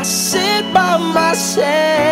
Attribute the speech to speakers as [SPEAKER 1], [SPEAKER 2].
[SPEAKER 1] I sit by myself.